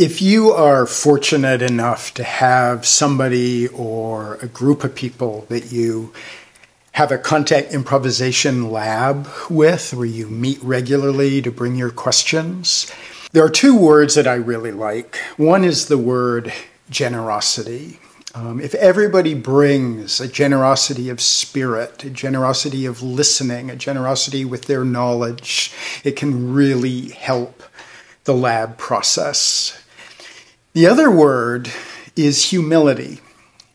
If you are fortunate enough to have somebody or a group of people that you have a contact improvisation lab with, where you meet regularly to bring your questions, there are two words that I really like. One is the word generosity. Um, if everybody brings a generosity of spirit, a generosity of listening, a generosity with their knowledge, it can really help the lab process. The other word is humility.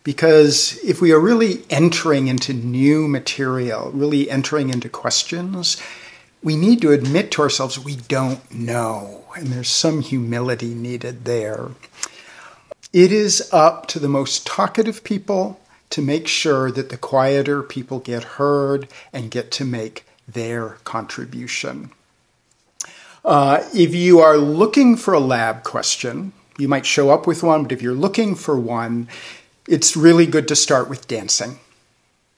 Because if we are really entering into new material, really entering into questions, we need to admit to ourselves we don't know. And there's some humility needed there. It is up to the most talkative people to make sure that the quieter people get heard and get to make their contribution. Uh, if you are looking for a lab question, you might show up with one, but if you're looking for one, it's really good to start with dancing.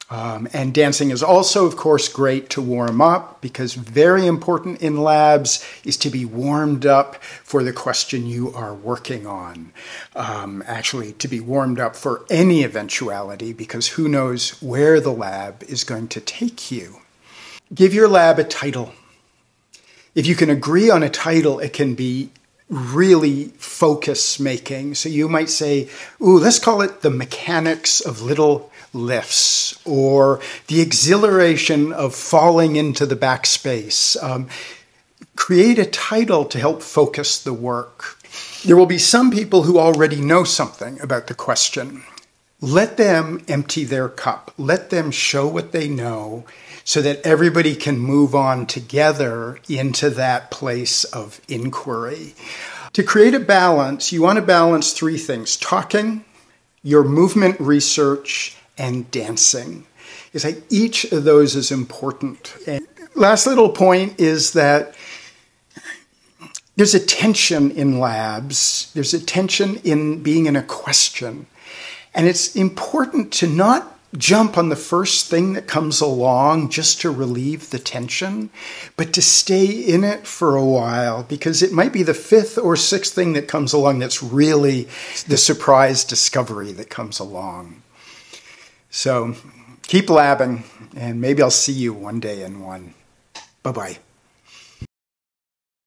Um, and dancing is also, of course, great to warm up because very important in labs is to be warmed up for the question you are working on. Um, actually, to be warmed up for any eventuality because who knows where the lab is going to take you. Give your lab a title. If you can agree on a title, it can be really focus making. So you might say, ooh, let's call it the mechanics of little lifts or the exhilaration of falling into the backspace. Um, create a title to help focus the work. There will be some people who already know something about the question. Let them empty their cup. Let them show what they know so that everybody can move on together into that place of inquiry. To create a balance, you want to balance three things talking, your movement research, and dancing. Is like each of those is important. And last little point is that there's a tension in labs, there's a tension in being in a question. And it's important to not jump on the first thing that comes along just to relieve the tension, but to stay in it for a while because it might be the fifth or sixth thing that comes along that's really the surprise discovery that comes along. So keep labbing, and maybe I'll see you one day in one. Bye bye.